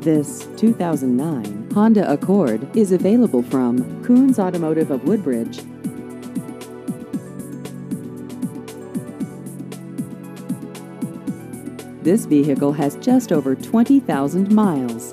This 2009 Honda Accord is available from Koons Automotive of Woodbridge. This vehicle has just over 20,000 miles.